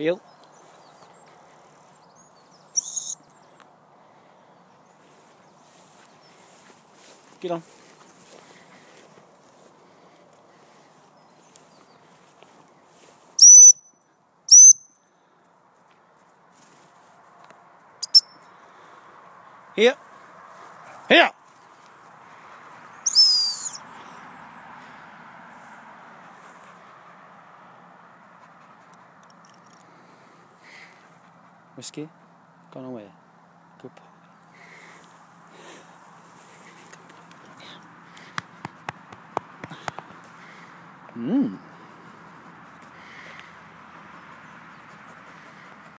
Heel. Get on. Here. Here. Whiskey? Gone away. Good boy. Mmm.